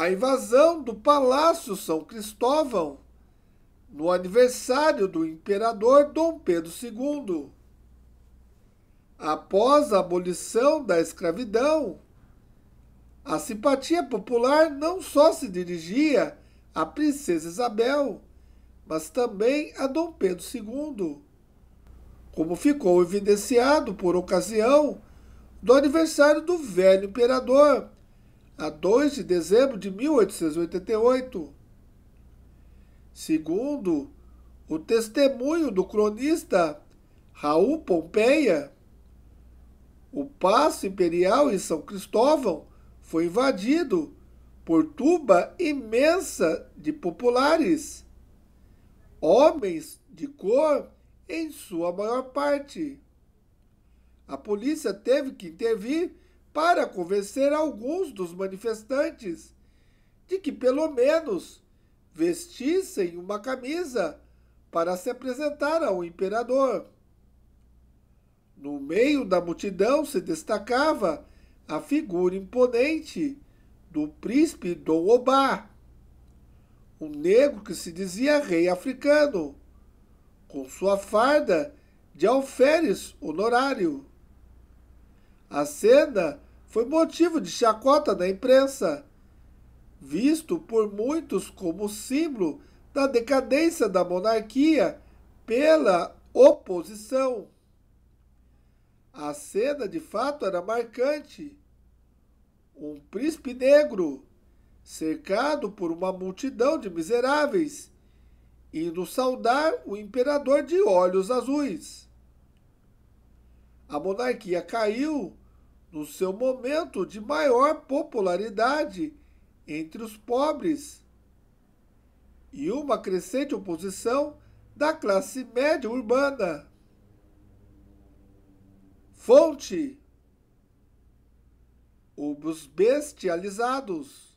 a invasão do Palácio São Cristóvão no aniversário do imperador Dom Pedro II. Após a abolição da escravidão, a simpatia popular não só se dirigia à princesa Isabel, mas também a Dom Pedro II, como ficou evidenciado por ocasião do aniversário do velho imperador, a 2 de dezembro de 1888. Segundo o testemunho do cronista Raul Pompeia, o Paço Imperial em São Cristóvão foi invadido por turba imensa de populares, homens de cor em sua maior parte. A polícia teve que intervir para convencer alguns dos manifestantes de que pelo menos vestissem uma camisa para se apresentar ao imperador. No meio da multidão se destacava a figura imponente do príncipe Dom Obá, um negro que se dizia rei africano, com sua farda de alferes honorário. A cena foi motivo de chacota na imprensa, visto por muitos como símbolo da decadência da monarquia pela oposição. A cena de fato era marcante. Um príncipe negro, cercado por uma multidão de miseráveis, indo saudar o imperador de olhos azuis. A monarquia caiu no seu momento de maior popularidade entre os pobres e uma crescente oposição da classe média urbana. Fonte: Os bestializados.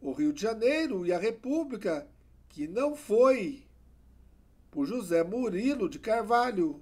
O Rio de Janeiro e a República, que não foi. Por José Murilo de Carvalho.